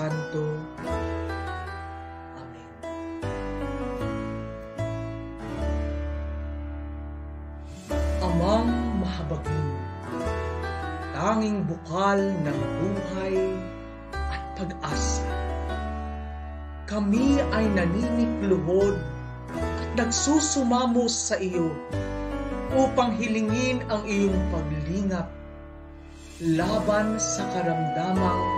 Santo. Amen. Amang mahabagin, tanging bukal ng buhay at pag-asa. Kami ay naninipluhod at nagsusumamo sa iyo upang hilingin ang iyong paglingap laban sa karamdamang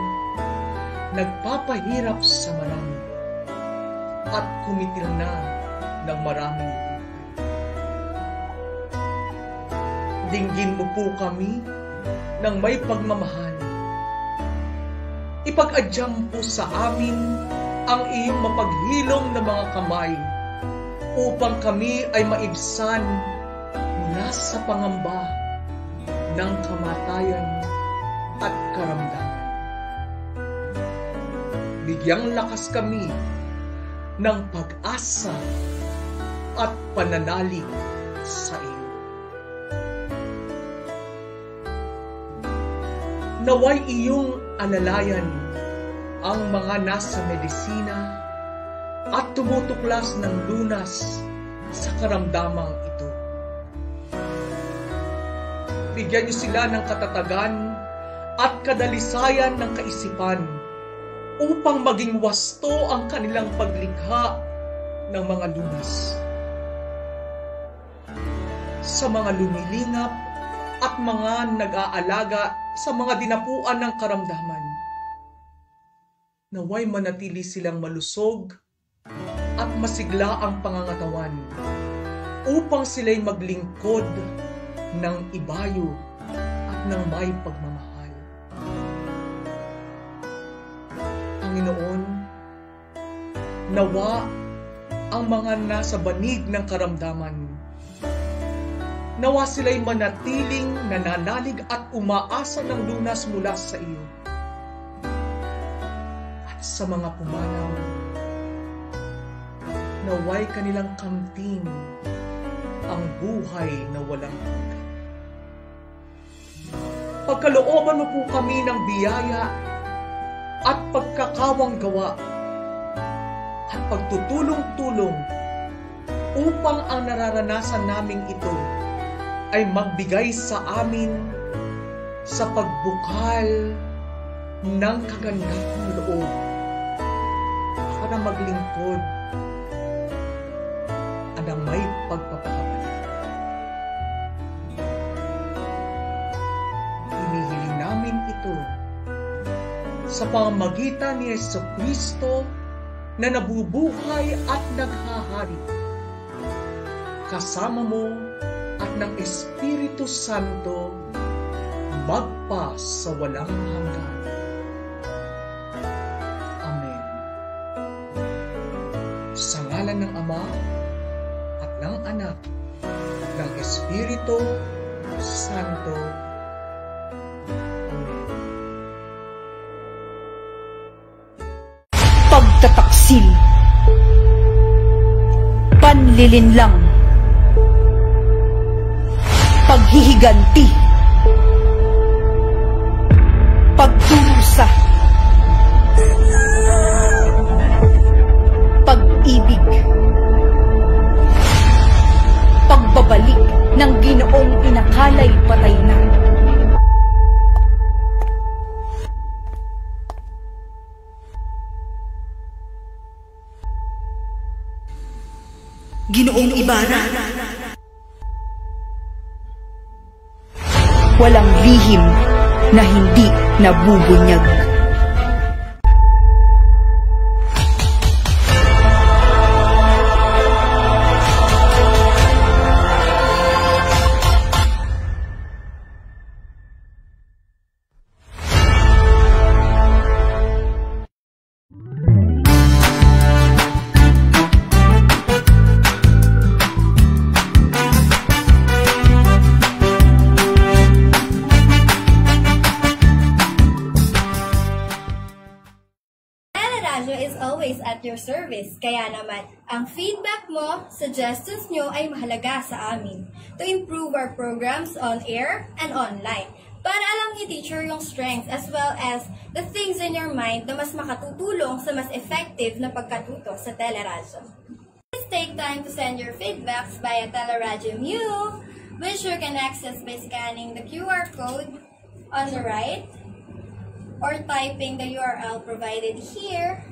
nagpapahirap sa marami at kumitil na ng maraming buhay. Dinggin mo po kami ng may pagmamahal. Ipag-adyam po sa amin ang iyong mapaghilom na mga kamay upang kami ay maibsan mula sa pangamba ng kamatayan at karamdaman. Bigyang lakas kami ng pag-asa at pananalig sa iyo. Naway iyong alalayan ang mga nasa medisina at tumutuklas ng lunas sa karamdamang ito. Bigyan niyo sila ng katatagan at kadalisayan ng kaisipan upang maging wasto ang kanilang paglikha ng mga lunas. Sa mga lumilingap at mga nag-aalaga sa mga dinapuan ng karamdaman. Naway manatili silang malusog at masigla ang pangangatawan upang sila'y maglingkod ng ibayo at ng may pagmamahal. Panginoon, nawa ang mga nasa banig ng karamdaman Nawa sila'y manatiling nananalig at umaasa ng lunas mula sa iyo. At sa mga pumanaw, naway kanilang kamtin ang buhay na walang hanggan. Pagkalooban mo po kami ng biyaya at pagkakawang gawa at pagtutulong-tulong upang ang nararanasan naming ito ay magbigay sa amin sa pagbukal ng kagandang loob para maglingkod at ang may pagpapakabalan. Sa pamamagitan ni Yeso Kristo na nabubuhay at naghahari. Kasama mo at ng Espiritu Santo magpa sa walang hanggan. Amen. Sa ngalan ng Ama at ng Anak at ng Espiritu Santo. Amen. Pagtataksil Panlilinlang. Paghihiganti. Pagdurusa. Pag-ibig. Pagbabalik ng ginoong inakalay patay na Ibarra Walang lihim na hindi nabubunyag. Service. Kaya naman, ang feedback mo, suggestions nyo ay mahalaga sa amin to improve our programs on air and online. Para alam ni teacher yung strengths as well as the things in your mind na mas makatutulong sa mas effective na pagkatuto sa teleradyo. Please take time to send your feedbacks via Teleradyo Mu, which you can access by scanning the QR code on the right or typing the URL provided here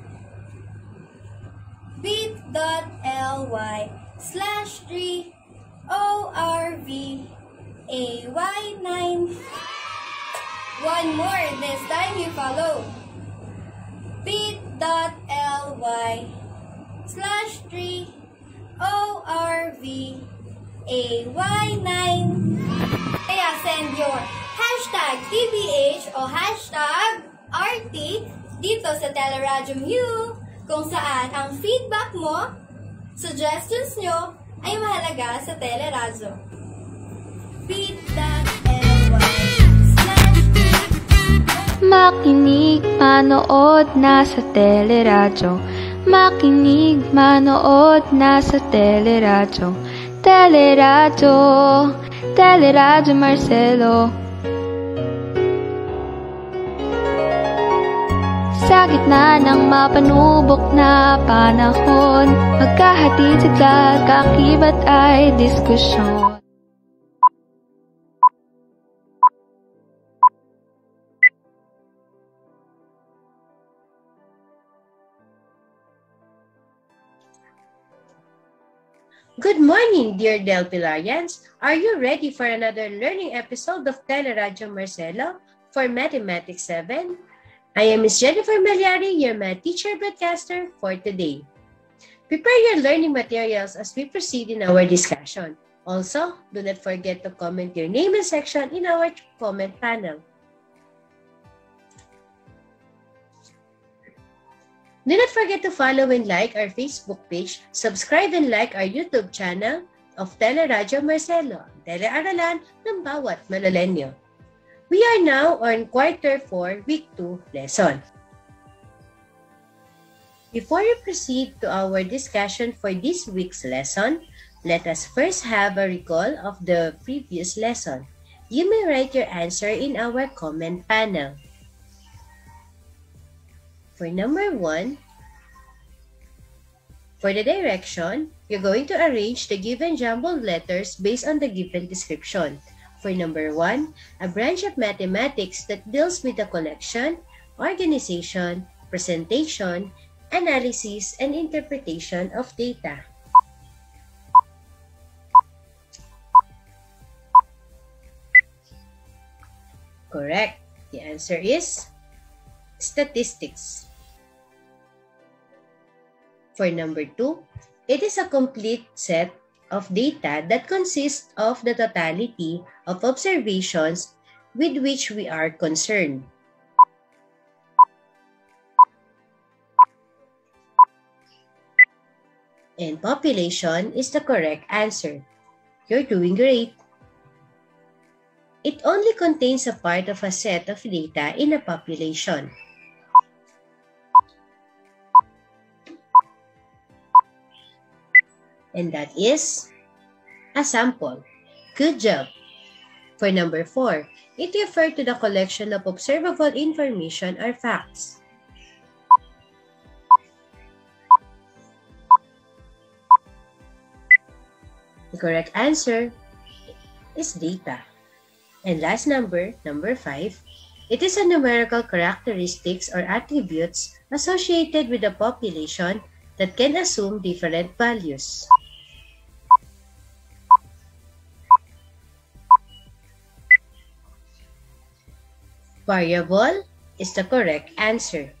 bit.ly slash 3 ORVAY9 One more, this time you follow. bit.ly slash 3 ORVAY9 Kaya send your hashtag TBH o hashtag RT dito sa Teleradyo Mu kung saan ang feedback mo, suggestions nyo ay mahalaga sa slash Makinig, manood na sa teleradyo Makinig, manood na sa teleradyo Teleradyo, teleradyo Marcelo Sa gitna ng mapanubok na panahon Magkahatid sila, kakibat ay diskusyon Good morning, dear Del Pilarians. Are you ready for another learning episode of Teleradyo Marcelo for Mathematics 7? I am Miss Jennifer Meliari, your math teacher broadcaster for today. Prepare your learning materials as we proceed in our discussion. Also, do not forget to comment your name and section in our comment panel. Do not forget to follow and like our Facebook page, subscribe and like our YouTube channel of Teleradyo Marcelo, telearalan ng bawat malalenyo. We are now on quarter 4, week 2 lesson. Before we proceed to our discussion for this week's lesson, let us first have a recall of the previous lesson. You may write your answer in our comment panel. For number one, for the direction, you're going to arrange the given jumbled letters based on the given description. For number one, a branch of mathematics that deals with the collection, organization, presentation, analysis, and interpretation of data. Correct. The answer is statistics. For number two, it is a complete set of data that consists of the totality of observations with which we are concerned. And population is the correct answer. You're doing great. It only contains a part of a set of data in a population. And that is a sample. Good job. For number four, it refers to the collection of observable information or facts. The correct answer is data. And last number, number five, it is a numerical characteristics or attributes associated with a population that can assume different values. Variable is the correct answer.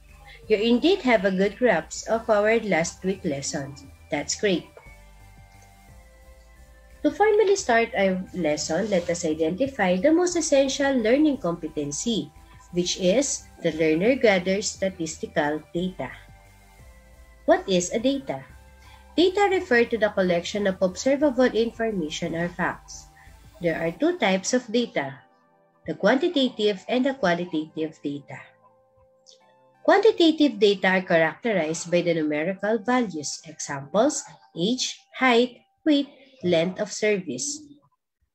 You indeed have a good grasp of our last week lessons. That's great. To formally start our lesson, let us identify the most essential learning competency, which is the learner gathers statistical data. What is a data? Data refer to the collection of observable information or facts. There are two types of data, the quantitative and the qualitative data. Quantitative data are characterized by the numerical values. Examples, age, height, weight, length of service.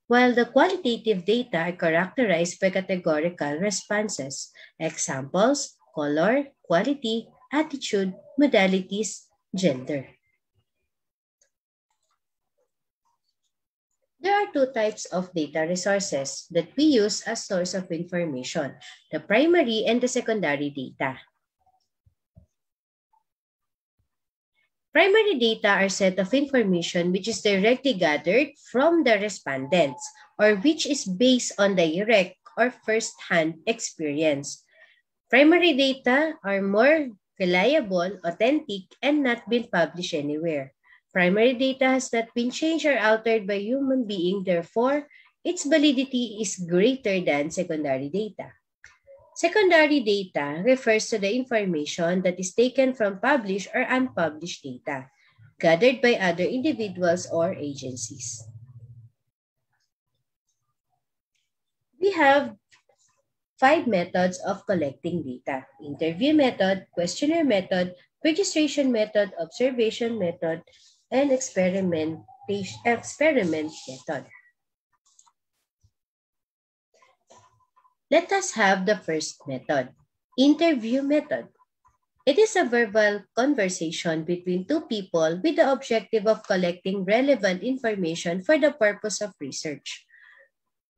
While the qualitative data are characterized by categorical responses. Examples, color, quality, attitude, modalities, gender. There are two types of data resources that we use as source of information, the primary and the secondary data. Primary data are set of information which is directly gathered from the respondents or which is based on direct or first-hand experience. Primary data are more reliable, authentic, and not been published anywhere. Primary data has not been changed or altered by human being, therefore, its validity is greater than secondary data. Secondary data refers to the information that is taken from published or unpublished data, gathered by other individuals or agencies. We have five methods of collecting data. Interview method, questionnaire method, registration method, observation method, and experiment, experiment method. Let us have the first method, interview method. It is a verbal conversation between two people with the objective of collecting relevant information for the purpose of research.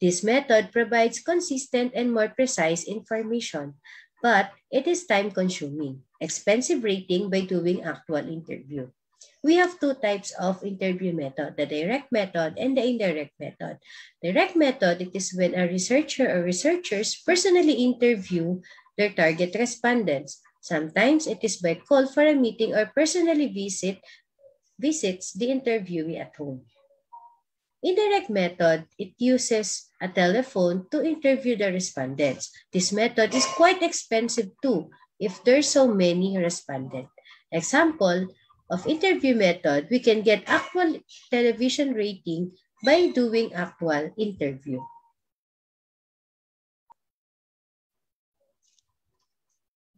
This method provides consistent and more precise information, but it is time-consuming, expensive rating by doing actual interview. We have two types of interview method, the direct method and the indirect method. Direct method, it is when a researcher or researchers personally interview their target respondents. Sometimes it is by call for a meeting or personally visit visits the interviewee at home. Indirect method, it uses a telephone to interview the respondents. This method is quite expensive too if there's so many respondents. Example, of interview method, we can get actual television rating by doing actual interview.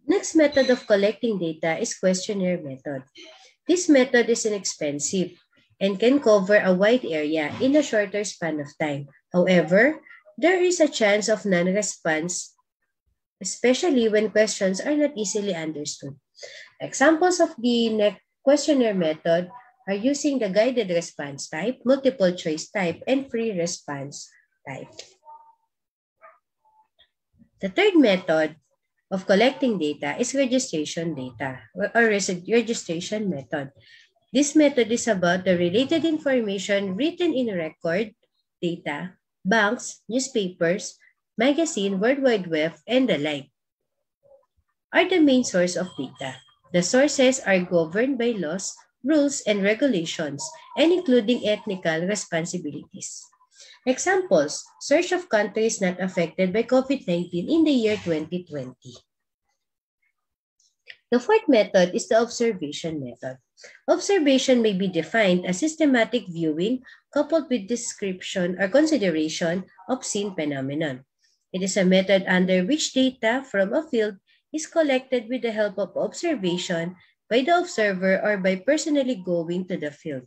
Next method of collecting data is questionnaire method. This method is inexpensive and can cover a wide area in a shorter span of time. However, there is a chance of non-response, especially when questions are not easily understood. Examples of the next questionnaire method are using the guided response type, multiple choice type, and free response type. The third method of collecting data is registration data or registration method. This method is about the related information written in record data, banks, newspapers, magazine, World Wide Web, and the like are the main source of data. The sources are governed by laws, rules, and regulations, and including ethnical responsibilities. Examples, search of countries not affected by COVID-19 in the year 2020. The fourth method is the observation method. Observation may be defined as systematic viewing coupled with description or consideration of seen phenomenon. It is a method under which data from a field is collected with the help of observation by the observer or by personally going to the field.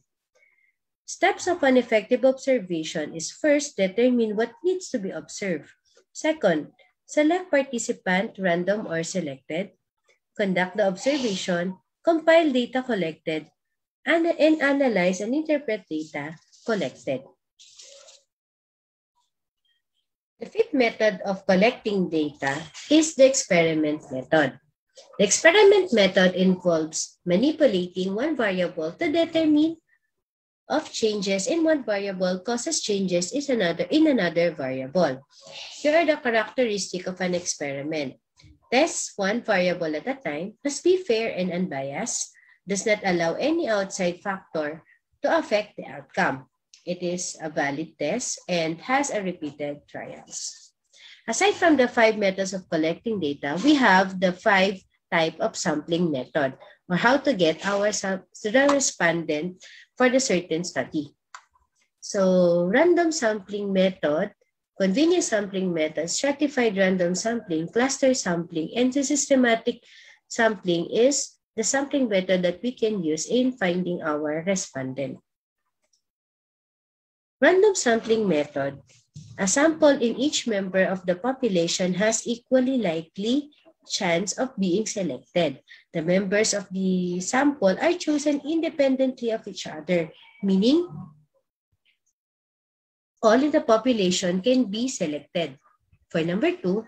Steps of an effective observation is first, determine what needs to be observed. Second, select participant, random or selected. Conduct the observation, compile data collected, and, analyze and interpret data collected. The fifth method of collecting data is the experiment method. The experiment method involves manipulating one variable to determine of changes in one variable causes changes in another in another variable. Here are the characteristics of an experiment. Test one variable at a time, must be fair and unbiased, does not allow any outside factor to affect the outcome. It is a valid test and has a repeated trials. Aside from the five methods of collecting data, we have the five type of sampling method or how to get our the respondent for the certain study. So random sampling method, convenient sampling method, stratified random sampling, cluster sampling, and the systematic sampling is the sampling method that we can use in finding our respondent. Random sampling method. A sample in each member of the population has equally likely chance of being selected. The members of the sample are chosen independently of each other, meaning all in the population can be selected. For number two,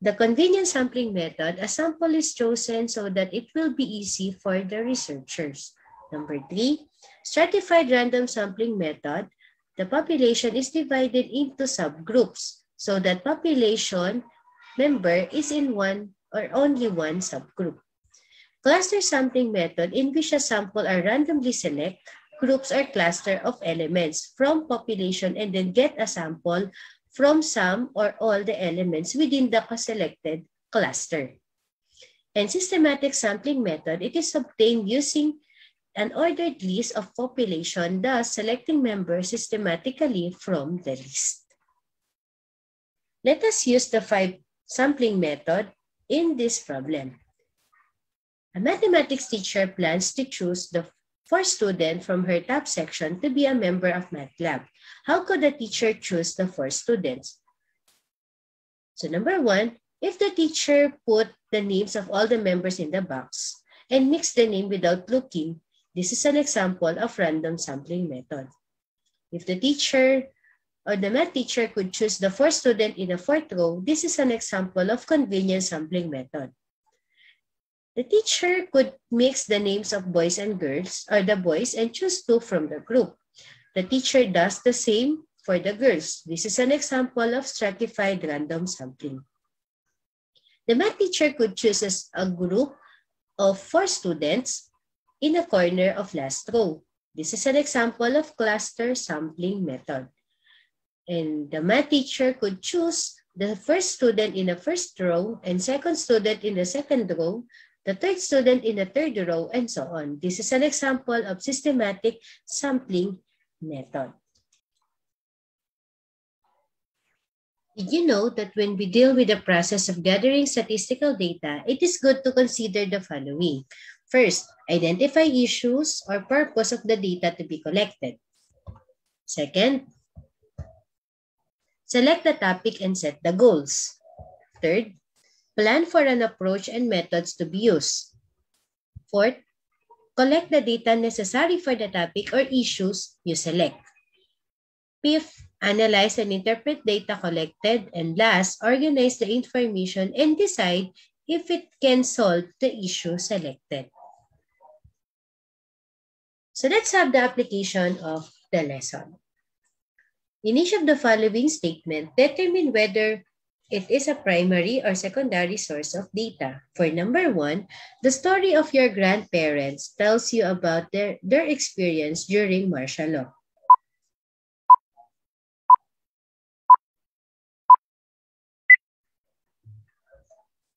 the convenient sampling method, a sample is chosen so that it will be easy for the researchers. Number three, stratified random sampling method, the population is divided into subgroups so that population member is in one or only one subgroup. Cluster sampling method in which a sample are randomly select groups or cluster of elements from population and then get a sample from some or all the elements within the selected cluster. And systematic sampling method, it is obtained using an ordered list of population, thus selecting members systematically from the list. Let us use the five sampling method in this problem. A mathematics teacher plans to choose the first student from her top section to be a member of Math Lab. How could the teacher choose the first students? So number one, if the teacher put the names of all the members in the box and mix the name without looking, this is an example of random sampling method. If the teacher or the math teacher could choose the first student in the fourth row, this is an example of convenient sampling method. The teacher could mix the names of boys and girls or the boys and choose two from the group. The teacher does the same for the girls. This is an example of stratified random sampling. The math teacher could choose a group of four students in a corner of last row. This is an example of cluster sampling method. And the math teacher could choose the first student in the first row and second student in the second row, the third student in the third row, and so on. This is an example of systematic sampling method. Did you know that when we deal with the process of gathering statistical data, it is good to consider the following. First, identify issues or purpose of the data to be collected. Second, Select the topic and set the goals. Third, plan for an approach and methods to be used. Fourth, collect the data necessary for the topic or issues you select. Fifth, analyze and interpret data collected. And last, organize the information and decide if it can solve the issue selected. So let's have the application of the lesson. In each of the following statement, determine whether it is a primary or secondary source of data. For number one, the story of your grandparents tells you about their, their experience during martial law.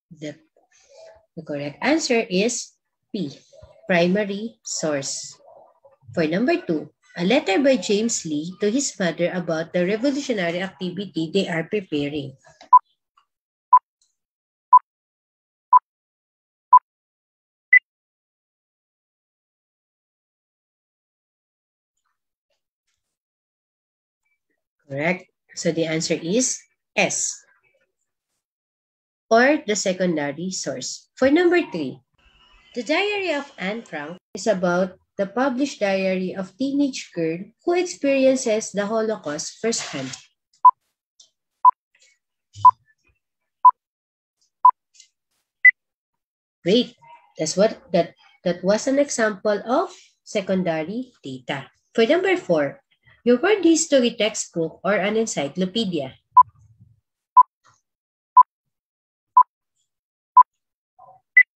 The, the correct answer is P, primary source. For number two, a letter by James Lee to his mother about the revolutionary activity they are preparing. Correct. So the answer is S. Or the secondary source. For number three, the diary of Anne Frank is about the published diary of teenage girl who experiences the Holocaust firsthand. Great. That's what that that was an example of secondary data. For number four, your word history textbook or an encyclopedia.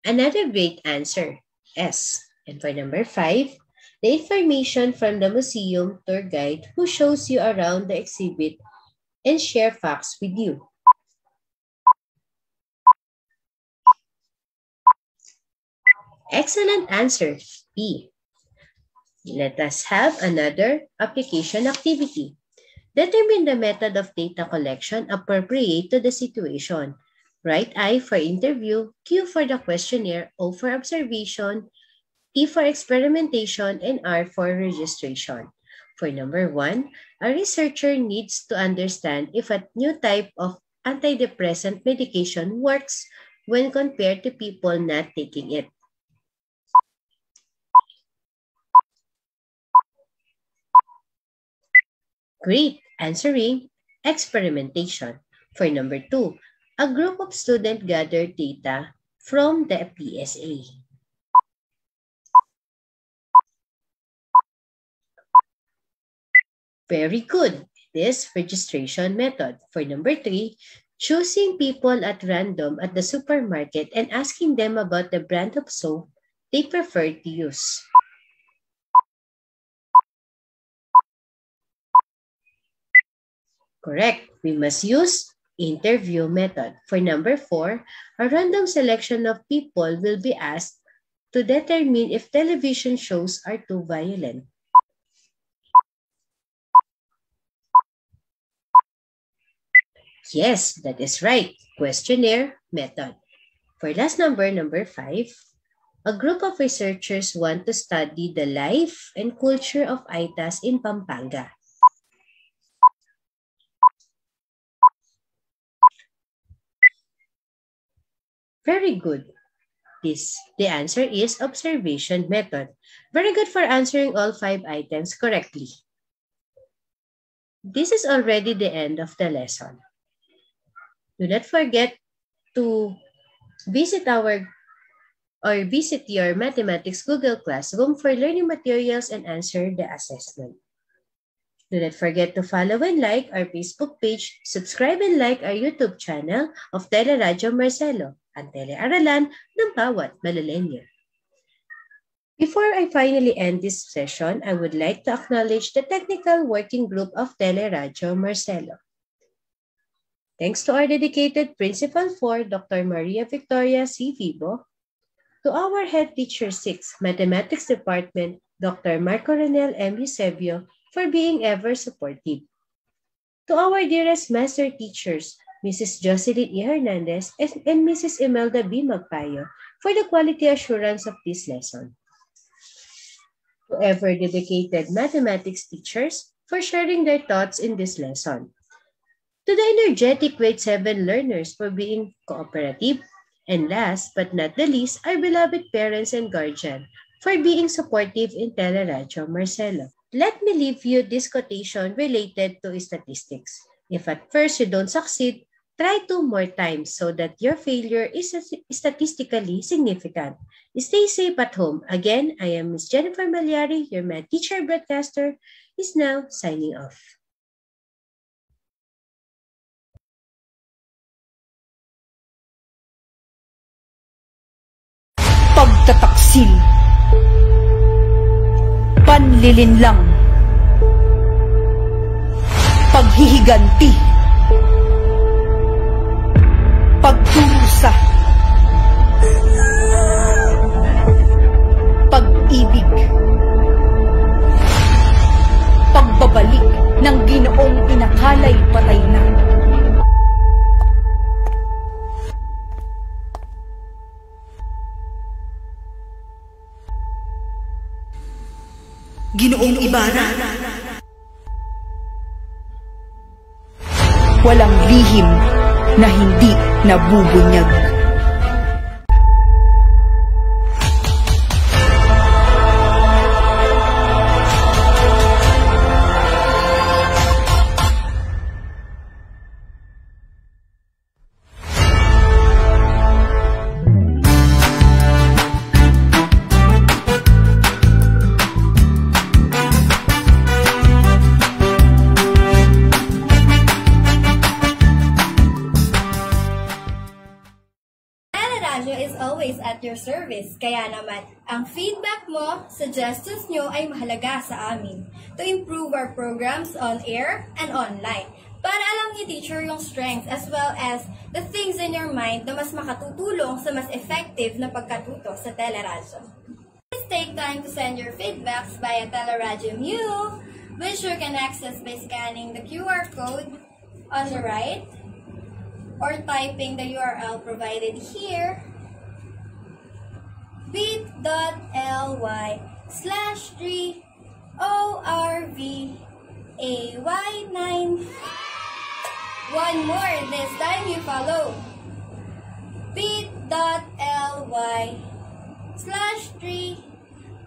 Another great answer, S. And for number five, the information from the museum tour guide who shows you around the exhibit and share facts with you. Excellent answer, B. Let us have another application activity. Determine the method of data collection appropriate to the situation. Write I for interview, Q for the questionnaire, O for observation, E for experimentation, and R for registration. For number one, a researcher needs to understand if a new type of antidepressant medication works when compared to people not taking it. Great. Answering experimentation. For number two, a group of students gathered data from the PSA. Very good. This registration method. For number three, choosing people at random at the supermarket and asking them about the brand of soap they prefer to use. Correct. We must use interview method. For number four, a random selection of people will be asked to determine if television shows are too violent. Yes, that is right. Questionnaire method. For last number, number five, a group of researchers want to study the life and culture of Aetas in Pampanga. Very good. This, the answer is observation method. Very good for answering all five items correctly. This is already the end of the lesson. Do not forget to visit our or visit your mathematics Google Classroom for learning materials and answer the assessment. Do not forget to follow and like our Facebook page, subscribe and like our YouTube channel of Teleradio Marcelo, ang telearalan ng bawat malalenyo. Before I finally end this session, I would like to acknowledge the technical working group of Teleradio Marcelo. Thanks to our dedicated Principal 4, Dr. Maria Victoria C. Vivo, to our Head Teacher 6, Mathematics Department, Dr. Marco Renel M. Eusebio, for being ever supportive. To our dearest master teachers, Mrs. Jocelyn E. Hernandez and Mrs. Imelda B. Magpayo, for the quality assurance of this lesson. To ever dedicated mathematics teachers for sharing their thoughts in this lesson. To the energetic grade 7 learners for being cooperative. And last but not the least, our beloved parents and guardian for being supportive in Teleradio Marcelo. Let me leave you this quotation related to statistics. If at first you don't succeed, try two more times so that your failure is statistically significant. Stay safe at home. Again, I am Ms. Jennifer Malyari, your math teacher broadcaster, is now signing off. Pagtataksil Panlilinlang. Paghihiganti. Pagturusa Pag-ibig. Pagbabalik ng ginoong inakalay patay na Ginoong Ibarra. Walang lihim na hindi nabubunyag. Kaya naman, ang feedback mo, suggestions nyo ay mahalaga sa amin to improve our programs on air and online. Para alam ni teacher yung strengths as well as the things in your mind na mas makatutulong sa mas effective na pagkatuto sa teleradyo. Please take time to send your feedbacks via Teleradyo Mu, which you can access by scanning the QR code on the right or typing the URL provided here bit.ly slash 3 ORVAY9 One more, this time you follow. bit.ly slash 3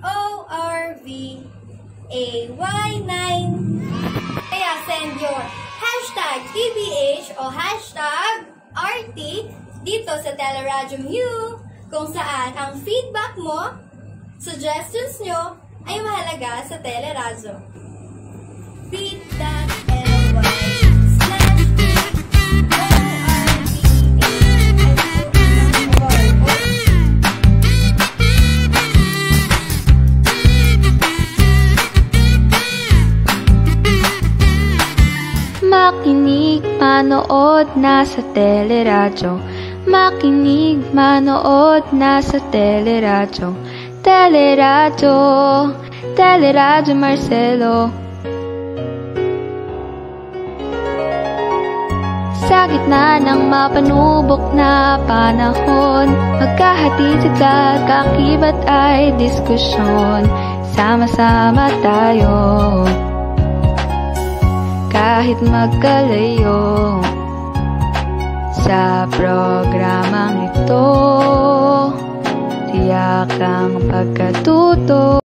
ORVAY9 Kaya send your hashtag TBH o hashtag RT dito sa Teleradyo Mu kung saan ang feedback mo, suggestions nyo ay mahalaga sa slash ORVAY9 Makinig, manood na sa teleradyo Makinig, manood na sa teleradyo. Teleradyo, teleradyo Marcelo. Sa gitna ng mapanubok na panahon Magkahatid sa kakakibat ay diskusyon. Sama-sama tayo. Kahit magkalayo Sa programang ito Tiyak ang pagkatuto